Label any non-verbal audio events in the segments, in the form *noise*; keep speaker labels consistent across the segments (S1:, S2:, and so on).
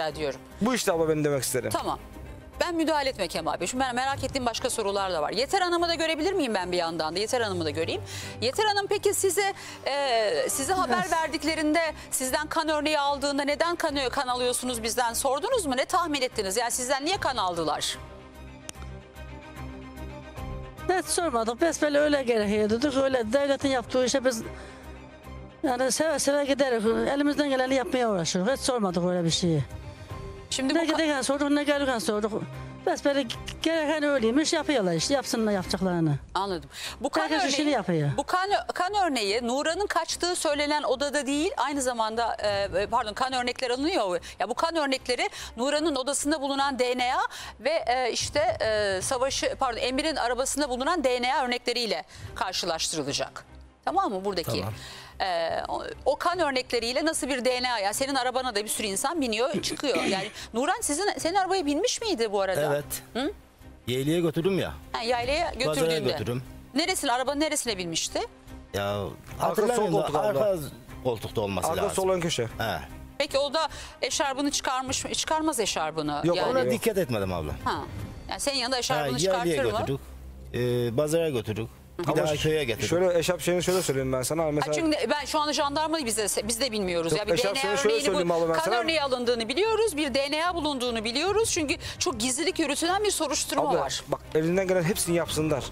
S1: rica ediyorum.
S2: Bu işte abla ben demek isterim.
S1: Tamam. Ben müdahale etme Kemal Bey. Şimdi ben merak ettiğim başka sorular da var. Yeter Hanım'ı da görebilir miyim ben bir yandan da? Yeter Hanım'ı da göreyim. Yeter Hanım peki size e, size haber verdiklerinde sizden kan örneği aldığında neden kan, kan alıyorsunuz bizden sordunuz mu? Ne tahmin ettiniz? Yani sizden niye kan aldılar?
S3: Hiç sormadık. Biz böyle öyle gerekiyor dedik. Öyle devletin yaptığı işe biz yani seve seve gideriz. Elimizden geleni yapmaya uğraşıyoruz. Hiç sormadık öyle bir şeyi.
S1: Şimdi
S3: Ne
S1: bu
S3: giderken sorduk ne gelirken sorduk. Biz böyle gereken öyleymiş yapıyorlar işte. Yapsınlar yapacaklarını.
S1: Anladım. Bu kan
S3: Herkes işini
S1: örneği,
S3: yapıyor.
S1: bu kan, kan örneği Nuran'ın kaçtığı söylenen odada değil aynı zamanda e, pardon kan örnekler alınıyor. Ya bu kan örnekleri Nuran'ın odasında bulunan DNA ve e, işte e, savaşı pardon Emir'in arabasında bulunan DNA örnekleriyle karşılaştırılacak. Tamam mı buradaki?
S2: Tamam.
S1: E, o- o kan örnekleriyle nasıl bir DNA ya senin arabana da bir sürü insan biniyor *clears throat* çıkıyor. Yani Nuran sizin senin arabaya binmiş miydi bu arada?
S4: Evet. Yeğliğe götürdüm ya.
S1: Ha, yaylaya
S4: Pazara
S1: götürdüğünde. Neresine arabanın neresine binmişti?
S4: Ya
S2: sol
S4: hatırlamıyorum
S2: koltuk
S4: da
S2: abla.
S4: arka koltukta olması
S2: Arka
S4: lazım.
S2: sol ön köşe.
S4: He.
S1: Peki o da eşarbını çıkarmış mı? Çıkarmaz eşarbını.
S2: Yok,
S1: yani.
S4: Ona dikkat etmedim abla.
S1: Ha. Yani senin yanında
S4: Ha,
S1: eşarbını
S4: Yeğliğe
S1: çıkartır mı?
S4: götürdük. E, pazara götürdük. Bir
S2: Ama
S4: köye getirdik.
S2: Şöyle eşap şeyini şöyle söyleyeyim ben sana.
S1: Ha,
S2: Mesela
S1: çünkü ben şu anda jandarmayı biz de, biz de bilmiyoruz.
S2: Yok,
S1: ya bir
S2: eşraf
S1: DNA örneğini bu,
S2: ben
S1: kan örneği alındığını biliyoruz. Bir DNA bulunduğunu biliyoruz. Çünkü çok gizlilik yürütülen bir soruşturma
S2: abla,
S1: var.
S2: bak elinden gelen hepsini yapsınlar.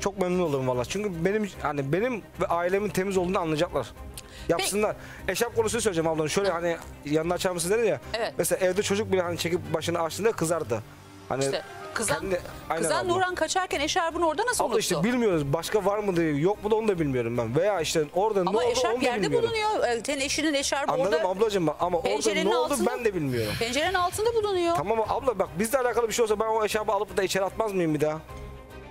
S2: Çok memnun olurum valla. Çünkü benim hani benim ve ailemin temiz olduğunu anlayacaklar. Yapsınlar. Eşap konusunu söyleyeceğim ablanın. Şöyle hani yanına açar mısın dedi ya.
S1: Evet.
S2: Mesela evde çocuk bile hani çekip başını açtığında kızardı. Hani
S1: İşte kızan,
S2: kendi- aynen
S1: kızan
S2: abla.
S1: Nuran kaçarken eşarbını orada nasıl
S2: Abla
S1: unuttu?
S2: işte bilmiyoruz. Başka var mı diye yok mu da onu da bilmiyorum ben. Veya işte orada
S1: Ama
S2: ne oldu
S1: eşarp
S2: onu da
S1: yerde
S2: bilmiyorum.
S1: bulunuyor. Ee, Senin eşinin eşarbı
S2: Anladım
S1: orada.
S2: ablacığım ama orada
S1: pencerenin
S2: ne oldu
S1: altında-
S2: ben de bilmiyorum.
S1: Pencerenin altında bulunuyor.
S2: Tamam abla bak bizle alakalı bir şey olsa ben o eşarbı alıp da içeri atmaz mıyım bir daha?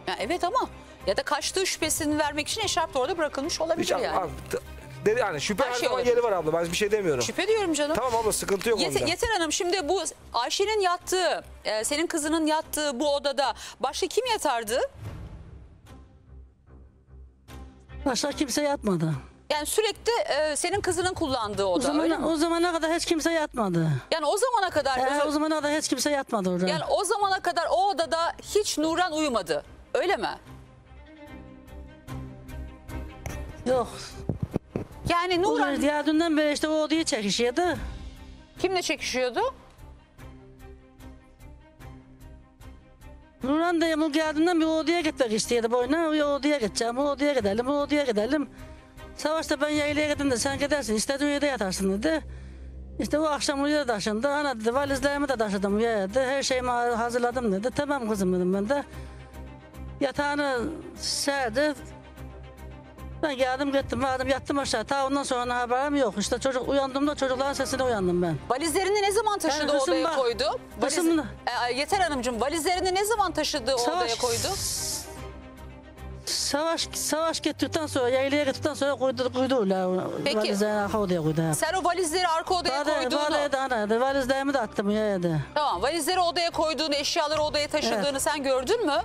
S1: Ya evet ama ya da kaçtığı şüphesini vermek için eşarp da orada bırakılmış olabilir
S2: Hiç
S1: yani.
S2: abi, t- dedi yani şüphe
S1: Her
S2: her,
S1: şey
S2: zaman
S1: olabilir.
S2: yeri var abla ben bir şey demiyorum.
S1: Şüphe diyorum canım.
S2: Tamam abla sıkıntı yok
S1: Yeter,
S2: onda.
S1: Yeter Hanım şimdi bu Ayşe'nin yattığı, e, senin kızının yattığı bu odada başka kim yatardı?
S3: Başka kimse yatmadı.
S1: Yani sürekli e, senin kızının kullandığı
S3: O,
S1: oda. mi?
S3: zamana, o zamana kadar hiç kimse yatmadı.
S1: Yani o zamana kadar
S3: Ee, o zamana kadar hiç kimse yatmadı orada.
S1: yani o zamana kadar o odada hiç Nuran uyumadı. Öyle mi?
S3: Yok.
S1: Yani
S3: Nuran...
S1: Nuran
S3: Ya dünden beri işte o odayı çekişiyordu.
S1: kimle çekişiyordu?
S3: Nurhan da bu geldiğinden bir odaya gitmek istiyordu boyuna. O odaya gideceğim, o odaya gidelim, o odaya gidelim. Savaşta ben yaylaya gidin de sen gidersin, istediğin yerde yatarsın dedi. İşte o akşam oraya taşındı. Ana dedi valizlerimi de taşıdım oraya dedi. Her şeyimi hazırladım dedi. Tamam kızım dedim ben de. Yatağını serdi. Ben geldim gittim vardım yattım aşağı. Ta ondan sonra haberim yok. İşte çocuk uyandığımda çocukların sesine uyandım ben.
S1: Valizlerini ne zaman taşıdı
S3: Yani
S1: odaya koydu? Valiz... E, Yeter Hanımcığım valizlerini ne zaman taşıdı odaya koydu?
S3: Savaş savaş gittikten sonra yaylaya gittikten sonra koydu koydu öyle.
S1: Peki.
S3: Valizleri arka odaya koydu.
S1: Sen o valizleri arka odaya
S3: Bade,
S1: koyduğunu...
S3: bade de ana, valizlerimi de attım ya da.
S1: Tamam valizleri odaya koyduğunu, eşyaları odaya taşıdığını sen gördün mü?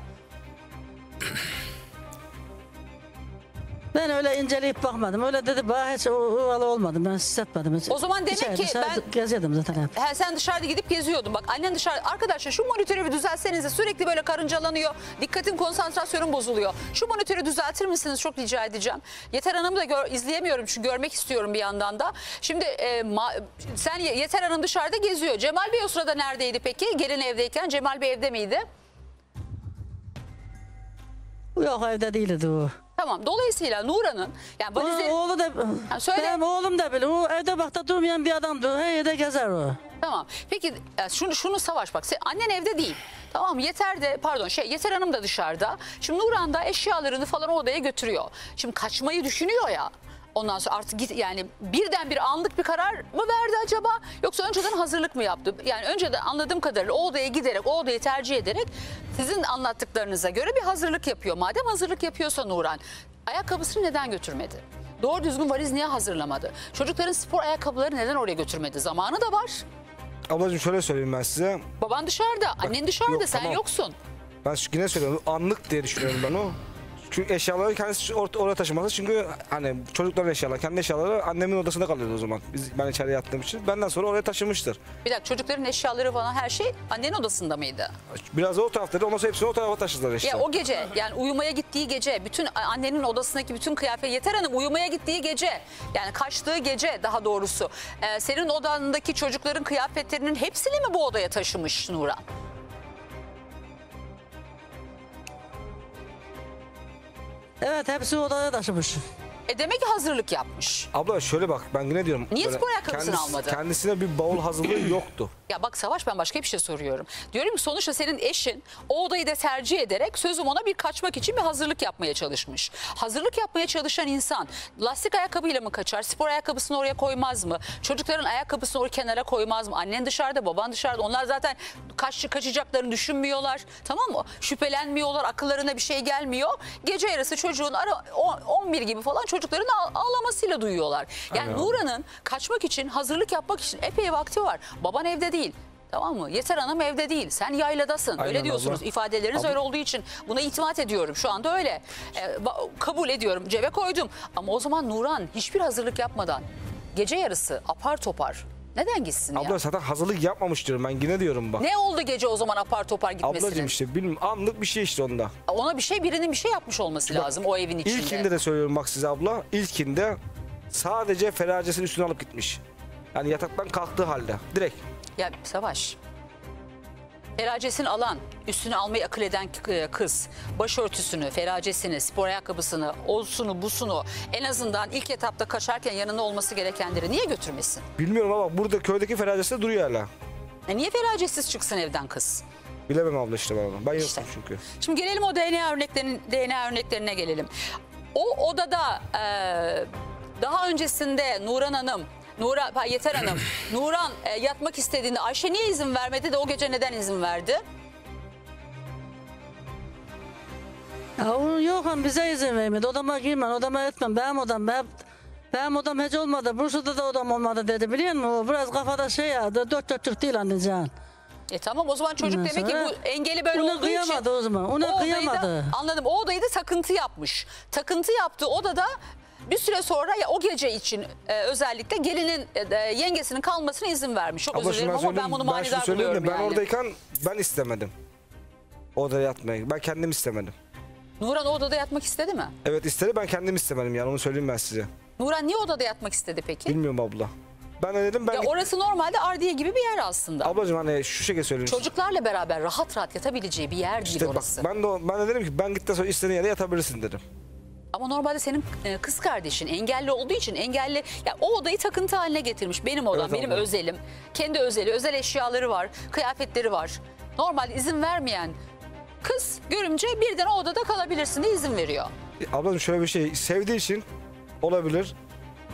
S3: Ben öyle inceleyip bakmadım. Öyle dedi bana hiç ovalı olmadım. Ben hissetmedim. Hiç.
S1: O zaman demek
S3: İçeride
S1: ki ben-
S3: Geziyordum zaten hep.
S1: He, sen dışarıda gidip geziyordun. Bak annen dışarı... Arkadaşlar şu monitörü bir düzeltsenize. Sürekli böyle karıncalanıyor. Dikkatin, konsantrasyonun bozuluyor. Şu monitörü düzeltir misiniz? Çok rica edeceğim. Yeter Hanım'ı da gör- izleyemiyorum çünkü görmek istiyorum bir yandan da. Şimdi e, ma- sen Ye- Yeter Hanım dışarıda geziyor. Cemal Bey o sırada neredeydi peki? Gelin evdeyken Cemal Bey evde miydi?
S3: Yok evde değildi o.
S1: Tamam. Dolayısıyla Nuran'ın yani
S3: Onun
S1: valizleri...
S3: oğlu da
S1: Ha, söyle.
S3: benim oğlum da bile. O evde bakta durmayan bir adamdı. Her yerde gezer o.
S1: Tamam. Peki e, şunu şunu savaş bak. Sen, annen evde değil. Tamam Yeter de pardon şey Yeter Hanım da dışarıda. Şimdi Nurhan da eşyalarını falan o odaya götürüyor. Şimdi kaçmayı düşünüyor ya. Ondan sonra artık git yani birden bir anlık bir karar mı verdi acaba yoksa önceden hazırlık mı yaptı? Yani önceden anladığım kadarıyla o odaya giderek o odayı tercih ederek sizin anlattıklarınıza göre bir hazırlık yapıyor. Madem hazırlık yapıyorsa Nurhan ayakkabısını neden götürmedi? Doğru düzgün valiz niye hazırlamadı? Çocukların spor ayakkabıları neden oraya götürmedi? Zamanı da var.
S2: Ablacığım şöyle söyleyeyim ben size.
S1: Baban dışarıda, annen dışarıda,
S2: yok,
S1: sen
S2: tamam.
S1: yoksun.
S2: Ben yine söylüyorum anlık diye düşünüyorum ben o. Çünkü eşyaları kendisi or- oraya taşıması çünkü hani çocukların eşyaları, kendi eşyaları annemin odasında kalıyordu o zaman. Biz, ben içeri yattığım için. Benden sonra oraya taşımıştır.
S1: Bir dakika çocukların eşyaları falan her şey annenin odasında mıydı?
S2: Biraz da o taraftaydı. Ondan sonra hepsini o tarafa taşıdılar işte.
S1: Ya o gece yani uyumaya gittiği gece bütün annenin odasındaki bütün kıyafet Yeter Hanım uyumaya gittiği gece yani kaçtığı gece daha doğrusu e, senin odandaki çocukların kıyafetlerinin hepsini mi bu odaya taşımış Nuran?
S3: Evet hepsi odaya taşımış.
S1: E demek ki hazırlık yapmış.
S2: Abla şöyle bak ben yine diyorum.
S1: Niye
S2: böyle
S1: spor ayakkabısını
S2: kendisi-
S1: almadı?
S2: Kendisine bir bavul hazırlığı *clears throat* yoktu.
S1: Ya bak Savaş ben başka bir şey soruyorum. Diyorum ki sonuçta senin eşin o odayı da tercih ederek sözüm ona bir kaçmak için bir hazırlık yapmaya çalışmış. Hazırlık yapmaya çalışan insan lastik ayakkabıyla mı kaçar? Spor ayakkabısını oraya koymaz mı? Çocukların ayakkabısını oraya kenara koymaz mı? Annen dışarıda, baban dışarıda. Onlar zaten kaç, kaçacaklarını düşünmüyorlar. Tamam mı? Şüphelenmiyorlar. Akıllarına bir şey gelmiyor. Gece yarısı çocuğun ara, o- 11 gibi falan çocukların ağ- ağlamasıyla duyuyorlar. Yani. Nura'nın kaçmak için, hazırlık yapmak için epey vakti var. Baban evde değil. Tamam mı? Yeter Hanım evde değil. Sen yayladasın.
S2: Aynen
S1: öyle diyorsunuz.
S2: abla.
S1: İfadeleriniz
S2: Abla-
S1: öyle olduğu için buna itimat ediyorum. Şu anda öyle. Ee, kabul ediyorum. Cebe koydum. Ama o zaman Nuran hiçbir hazırlık yapmadan gece yarısı apar topar neden gitsin ya?
S2: Abla zaten hazırlık yapmamış diyorum ben yine diyorum bak.
S1: Ne oldu gece o zaman apar topar gitmesinin?
S2: Ablacığım işte bilmiyorum anlık bir şey işte onda.
S1: Ona bir şey birinin bir şey yapmış olması lazım o evin içinde.
S2: İlkinde de söylüyorum bak size abla. İlkinde sadece feracesini üstüne alıp gitmiş. Yani yataktan kalktığı halde. Direkt.
S1: Ya Savaş. Feracesini alan, üstüne almayı akıl eden k- kız, başörtüsünü, feracesini, spor ayakkabısını, olsunu, busunu en azından ilk etapta kaçarken yanında olması gerekenleri niye götürmesin?
S2: Bilmiyorum ama burada köydeki feracesi duruyor hala.
S1: E niye feracesiz çıksın evden kız?
S2: Bilemem abla işte ben onu. Ben
S1: İşte.
S2: yokum çünkü.
S1: Şimdi gelelim o DNA örneklerine, DNA örneklerine gelelim. O odada e, daha öncesinde Nuran Hanım, Nura, ha, Yeter Hanım, *clears throat* Nuran e, yatmak istediğinde Ayşe niye izin vermedi de o gece neden izin verdi?
S3: Ya o yok han bize izin vermedi. Odama girmem, odama etmem. Benim odam, benim, benim odam hiç olmadı. Bursa'da da odam olmadı dedi biliyor musun? O biraz kafada şey ya, dört dörtlük değil anlayacağın.
S1: E tamam o zaman çocuk
S3: Ondan
S1: demek ki
S3: sonra
S1: bu engeli böyle
S3: ona
S1: olduğu için.
S3: kıyamadı o zaman, ona
S1: o odayı da-
S3: kıyamadı.
S1: anladım o odayı da takıntı yapmış. Takıntı yaptığı odada bir süre sonra ya o gece için e, özellikle gelinin e, yengesinin kalmasına izin vermiş. Çok
S2: Abla
S1: özür dilerim ama ben bunu manidar buluyorum
S2: ben
S1: yani.
S2: oradayken ben istemedim. Odaya yatmayı. Ben kendim istemedim.
S1: Nuran o odada yatmak istedi mi?
S2: Evet istedi ben kendim istemedim yani onu söyleyeyim ben size.
S1: Nuran niye odada yatmak istedi peki?
S2: Bilmiyorum abla. Ben de dedim ben...
S1: Ya orası normalde Ardiye gibi bir yer aslında.
S2: Ablacığım hani şu şekilde söyleyeyim.
S1: Çocuklarla beraber rahat rahat yatabileceği bir yer değil
S2: İşte bak
S1: orası.
S2: ben de ben de dedim ki ben gittikten sonra istediğin yerde yatabilirsin dedim.
S1: Ama normalde senin e, kız kardeşin engelli olduğu için engelli ya o odayı takıntı haline getirmiş. Benim odam,
S2: Evet
S1: benim
S2: abla.
S1: özelim. Kendi özeli, özel eşyaları var, kıyafetleri var. Normalde izin vermeyen kız görümce birden o odada kalabilirsin diye izin veriyor.
S2: E, Ablacığım şöyle bir şey sevdiği için olabilir.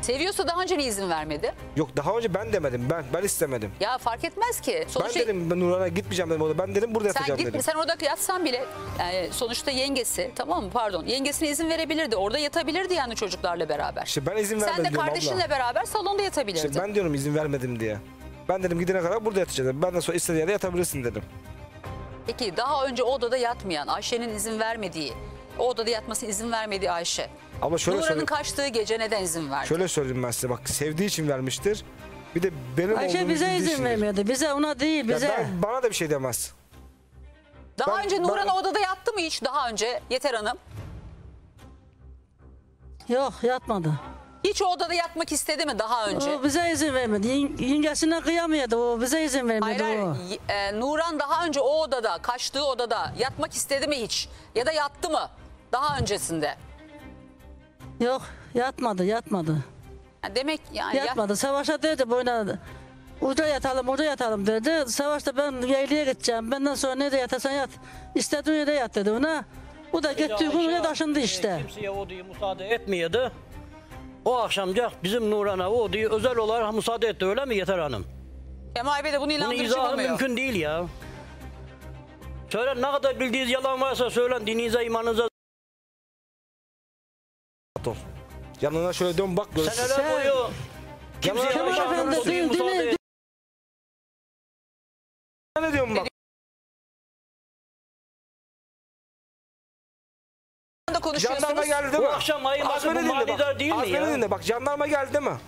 S1: Seviyorsa daha önce niye izin vermedi?
S2: Yok daha önce ben demedim ben ben istemedim.
S1: Ya fark etmez ki.
S2: Ben
S1: Sonuçta
S2: dedim ben Nurhan'a gitmeyeceğim dedim orada. Ben dedim burada
S1: sen
S2: yatacağım
S1: git,
S2: dedim.
S1: sen orada yatsan bile yani sonuçta yengesi tamam mı pardon yengesine izin verebilirdi. Orada yatabilirdi yani çocuklarla beraber.
S2: İşte ben izin vermedim
S1: Sen de
S2: diyorum
S1: kardeşinle
S2: abla.
S1: beraber salonda yatabilirdin.
S2: İşte ben diyorum izin vermedim diye. Ben dedim gidene kadar burada yatacağım dedim. Ben de sonra istediğin yerde yatabilirsin dedim.
S1: Peki daha önce o odada yatmayan Ayşe'nin izin vermediği, o odada yatmasına izin vermediği Ayşe.
S2: Ama şöyle
S1: Nuran'ın
S2: söyleyeyim,
S1: kaçtığı gece neden izin verdi?
S2: şöyle söyleyeyim ben size bak sevdiği için vermiştir. Bir de benim
S3: Ayşe
S2: olduğumu
S3: bize
S2: bildiği
S3: izin
S2: içindir.
S3: vermedi. Bize ona değil
S2: Ya
S3: bize.
S2: ben, bana da bir şey demez.
S1: daha
S2: ben-
S1: önce
S2: ben-
S1: Nuran o odada yattı mı hiç daha önce Yeter Hanım?
S3: Yok yatmadı.
S1: Hiç o odada yatmak istedi mi daha önce?
S3: O bize izin vermedi. Yen- Yengesine kıyamıyordu o. Bize izin vermedi
S1: Hayır, hayır.
S3: o.
S1: Y- e, Nuran daha önce o odada, kaçtığı odada yatmak istedi mi hiç? Ya da yattı mı daha öncesinde?
S3: Yok yatmadı yatmadı.
S1: Demek yani ya-
S3: Yatmadı. Savaşa dedi boyuna uca yatalım uca yatalım dedi. Savaşta ben yaylaya gideceğim. Benden sonra nerede yatarsan yat. İstediğin yere yat dedi ona. O da gitti gün
S5: Ayşe,
S3: taşındı
S5: e,
S3: işte.
S5: Kimseye odayı müsaade etmiyordu. O akşamca bizim Nuran'a o odayı özel olarak müsaade etti öyle mi Yeter Hanım?
S1: Kemal Bey de bunu
S5: Bunu
S1: inandırıcı
S5: izahı
S1: bulmuyor.
S5: mümkün değil ya. Söyle ne kadar bildiğiniz yalan varsa söylen dininize imanınıza.
S2: Rahat ol. Yanına şöyle dön bak görürsün.
S3: Sen-
S5: boyu kimseye
S2: Kemal
S3: Efendi,
S5: müsaade
S3: dün-
S5: et-
S2: Ne diyorum bak.
S1: konuşuyorsunuz.
S2: Jandarma geldi değil
S5: Bu
S2: mi?
S5: akşam ayırması
S2: Az beni
S5: bu manidar değil mi ya?
S2: dinle bak jandarma geldi değil mi?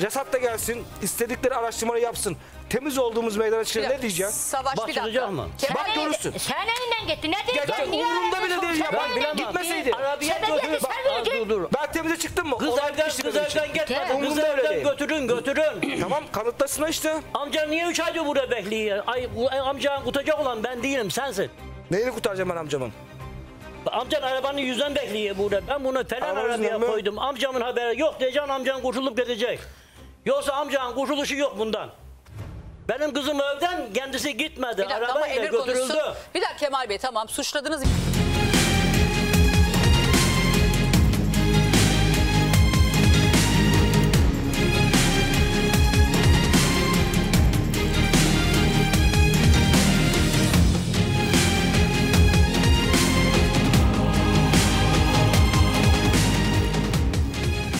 S2: Casat da gelsin, istedikleri araştırmayı yapsın. Temiz olduğumuz meydana
S1: dakika,
S2: ne diyeceğim?
S1: Savaş bir dakika.
S5: Başlayacak mı?
S2: Bak görürsün.
S6: Sen elinden gitti. Ne diyeceksin?
S2: Gerçek
S6: Niye
S2: umurumda bile değil ya. Ben
S6: elinden
S2: gitmeseydi.
S5: Arabaya
S6: Sen
S5: götürün. Bak,
S6: sen
S5: dur dur.
S2: Ben temize çıktım mı?
S5: Kız
S2: Olay
S5: evden,
S2: bitmişti
S5: kız
S2: benim için.
S5: evden gitmedi. Kız
S2: Umurumda öyle
S5: evden
S2: değil.
S5: götürün götürün. *clears throat*
S2: Tamam kanıtlasın işte.
S5: Amcan niye üç aydır burada bekliyor? Ay, bu- amcan kutacak olan ben değilim sensin.
S2: Neyini kurtaracağım ben amcamın?
S5: Amcan arabanın yüzden bekliyor burada. Ben bunu falan
S2: Arabanın
S5: arabaya
S2: yüzünden mi?
S5: koydum. Amcamın haberi yok diyeceksin amcan kurtulup gidecek. Yoksa amcanın kurtuluşu yok bundan. Benim kızım evden kendisi gitmedi.
S1: Bir dakika ama
S5: Arabayla
S1: Emir
S5: götürüldü.
S1: konuşsun. Bir dakika Kemal Bey tamam suçladınız.